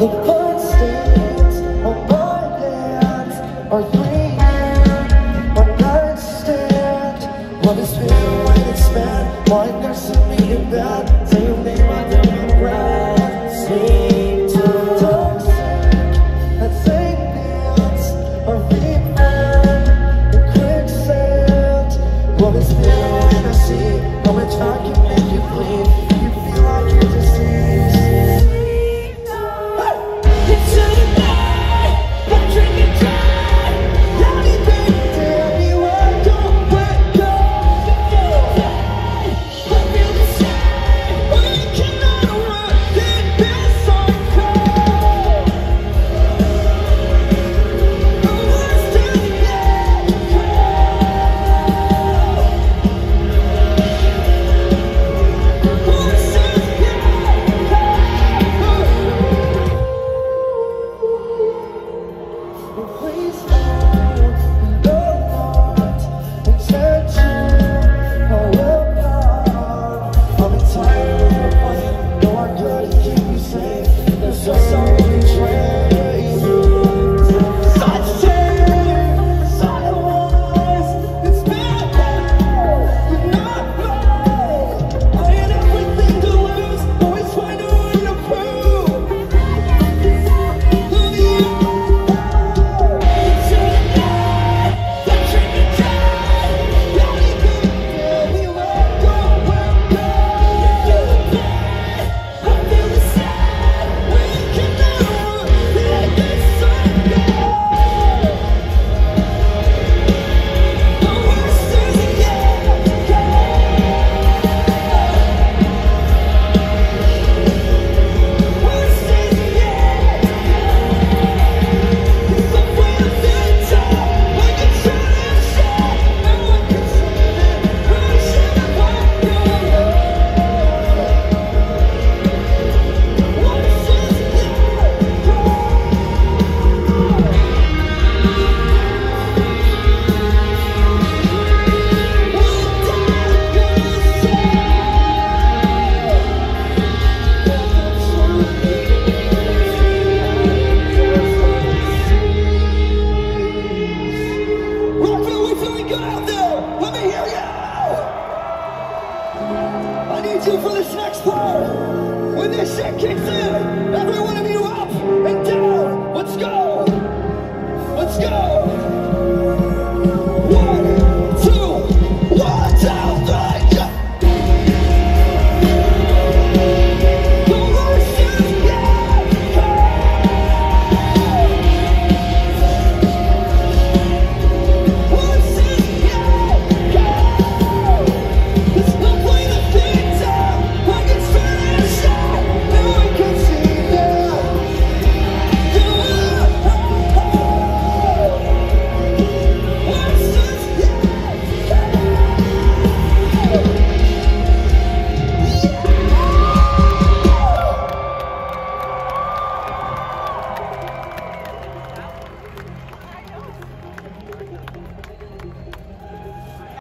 The footsteps on my hands are My What is Why nursing me in bed? Say your name, I don't regret please. next part. When this shit kicks in, every one of you up and down. Let's go. Let's go.